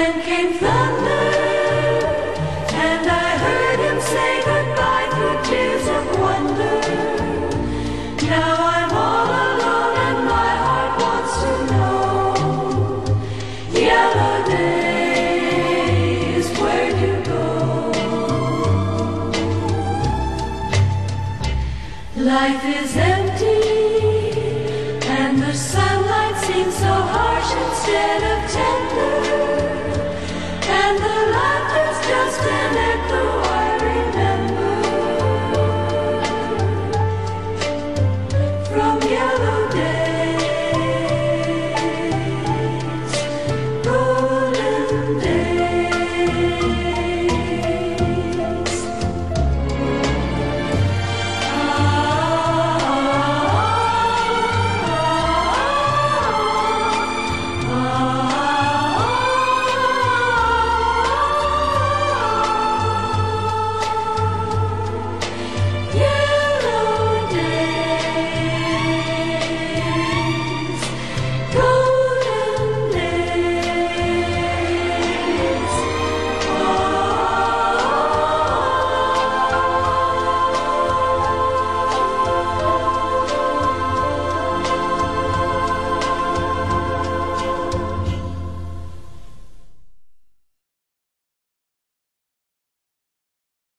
then came thunder, and I heard him say goodbye through tears of wonder. Now I'm all alone, and my heart wants to know. Yellow days, where'd you go? Life is empty, and the sunlight seems so harsh instead of.